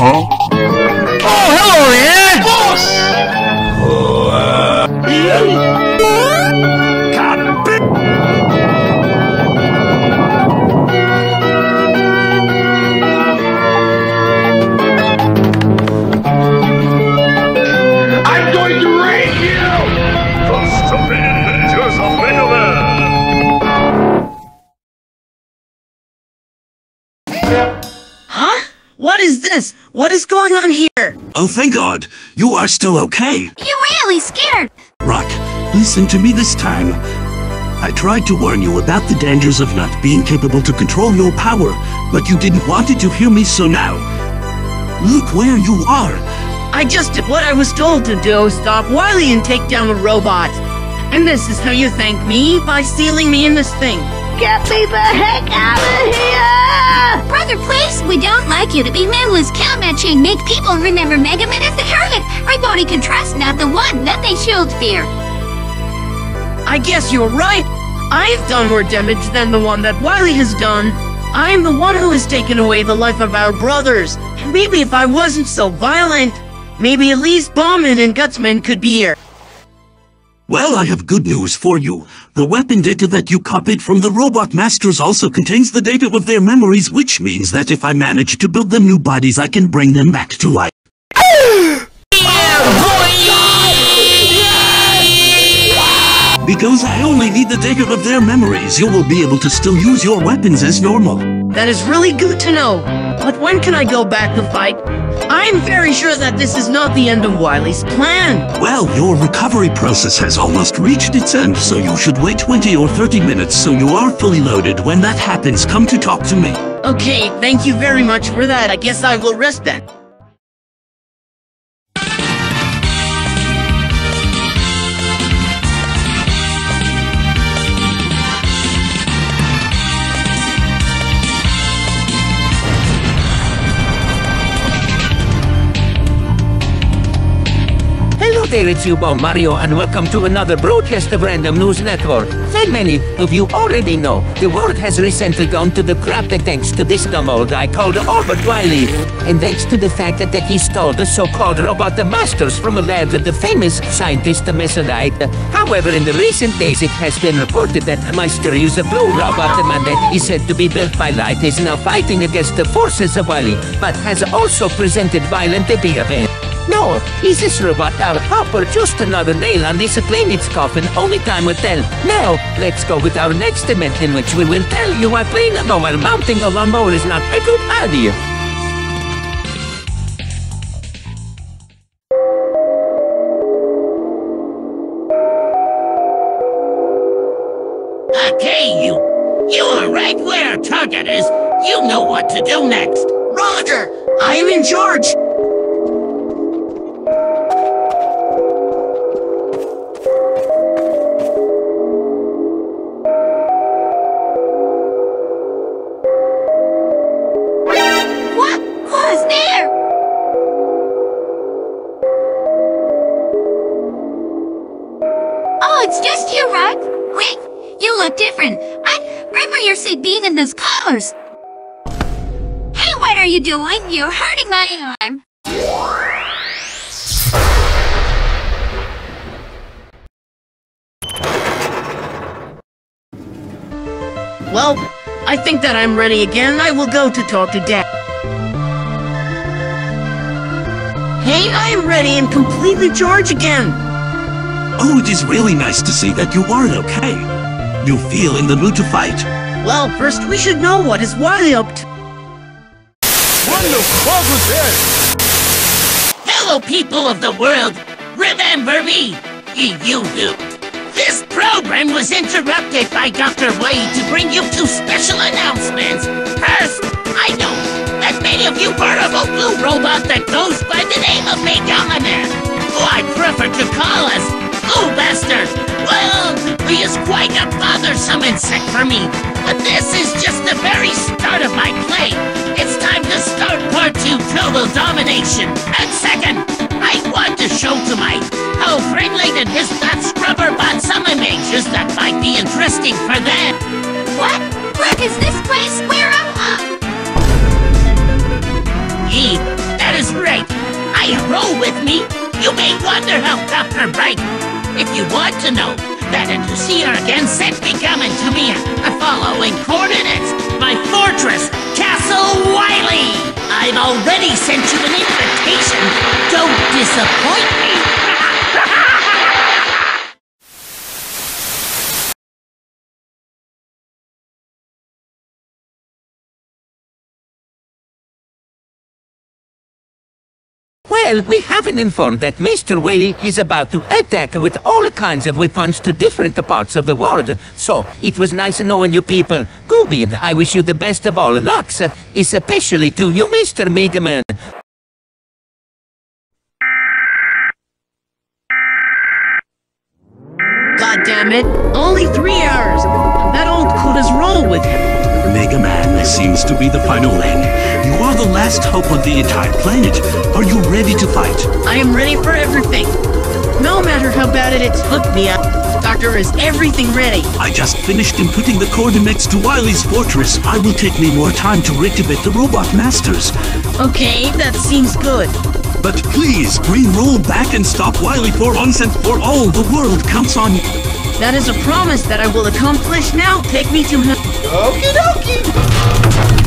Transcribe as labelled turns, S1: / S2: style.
S1: Huh?
S2: What is this? What is going on here?
S3: Oh, thank God. You are still okay.
S4: You really scared.
S3: Rock, listen to me this time. I tried to warn you about the dangers of not being capable to control your power, but you didn't want to hear me, so now. Look where you are.
S2: I just did what I was told to do stop Wily and take down the robot. And this is how you thank me by sealing me in this thing.
S4: Get me the heck out of here! Brother, please, we don't like you to be mindless cow-matching make people remember Mega Man as the hermit. Everybody can trust not the one that they should fear.
S2: I guess you're right. I've done more damage than the one that Wily has done. I'm the one who has taken away the life of our brothers. Maybe if I wasn't so violent, maybe at least Bombman and Gutsman could be here.
S3: Well, I have good news for you. The weapon data that you copied from the Robot Masters also contains the data of their memories, which means that if I manage to build them new bodies, I can bring them back to life. Because I only need the data of their memories, you will be able to still use your weapons as normal.
S2: That is really good to know. But when can I go back to fight? I'm very sure that this is not the end of Wily's plan.
S3: Well, your recovery process has almost reached its end, so you should wait 20 or 30 minutes so you are fully loaded. When that happens, come to talk to me.
S2: Okay, thank you very much for that. I guess I will rest then.
S5: There, it's Ubo Mario, and welcome to another broadcast of Random News Network. Like many of you already know, the world has recently gone to the crap thanks to this dumb old guy called Albert Wily. And thanks to the fact that, that he stole the so-called robot the masters from a lab of the famous scientist the Mesonite. However, in the recent days, it has been reported that a mysterious blue robot the man that is said to be built by Light is now fighting against the forces of Wily, but has also presented violent behavior. No, is this robot our hopper just another nail on this planet's coffin? Only time will tell. Now, let's go with our next event in which we will tell you why playing a while mounting a lawnmower is not a good idea.
S6: Okay, you. You are right where our target is. You know what to do next.
S2: Roger, I am in charge.
S4: It's just you, right? Wait, you look different. I remember your suit being in those colors. Hey, what are you doing? You're hurting my arm.
S2: Well, I think that I'm ready again. I will go to talk to Dad. Hey, I am ready and completely charged again.
S3: Oh, it is really nice to see that you are okay. You feel in the mood to fight.
S2: Well, first we should know what is Wily up to.
S1: What the fuck was that?
S6: Hello, people of the world. Remember me? You you do. This program was interrupted by Dr. Wade to bring you two special announcements. First, I know that many of you heard of a blue robot that goes by the name of Mega Man, who I prefer to call as Oh, Blue Bastard. Well, he is quite a bothersome insect for me, but this is just the very start of my play. It's time to start part two, Global Domination. And second, I want to show to my whole friendly that his that scrubber bought some images that might be interesting for them.
S4: What? Look, is this place where I'm...
S6: He, that is right. I roll with me? You may wonder how Dr. Bright. If you want to know, better to see her again, send me coming to me at the following coordinates. My fortress, Castle Wily. I've already sent you an invitation. Don't disappoint me.
S5: Well, we have been informed that Mr. Whaley is about to attack with all kinds of weapons to different parts of the world. So, it was nice knowing you people. Gooby, I wish you the best of all lucks, uh, especially to you, Mr. Mega Man.
S2: God damn it. Only three hours. That old could as roll with him.
S3: Mega Man this seems to be the final end. You are the last hope of the entire planet. Are you ready to fight?
S2: I am ready for everything. No matter how bad it is, hook me up. Doctor, is everything ready?
S3: I just finished inputting the coordinates to Wily's fortress. I will take me more time to reactivate the robot masters.
S2: Okay, that seems good.
S3: But please, Green, roll back and stop Wily for once and for all. The world counts on you.
S2: That is a promise that I will accomplish now. Take me to him.
S7: Okie dokie.